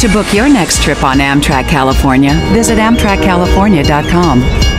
To book your next trip on Amtrak California, visit AmtrakCalifornia.com.